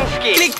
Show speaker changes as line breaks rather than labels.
Baranski. Click.